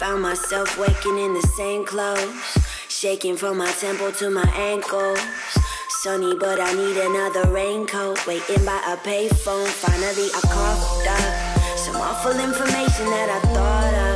Found myself waking in the same clothes. Shaking from my temple to my ankles. Sunny, but I need another raincoat. Waiting by a payphone. Finally, I coughed up some awful information that I thought of.